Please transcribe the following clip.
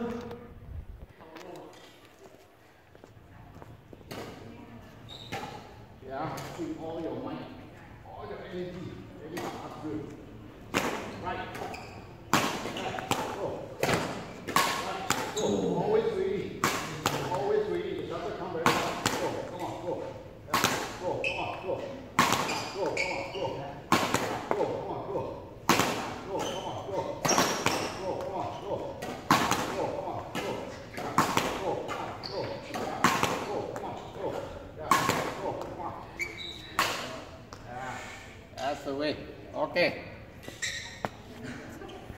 Yeah, keep all your might, all your energy. Very fast, good. Right. Come on. Go. Go. Come on. Go. Go. Come on. Go. Go. Come on. Go. Yeah. Go. Come on. Go. Yeah. Go. Come on. Go. Yeah. Go. Come on. Yeah. That's the way. Okay.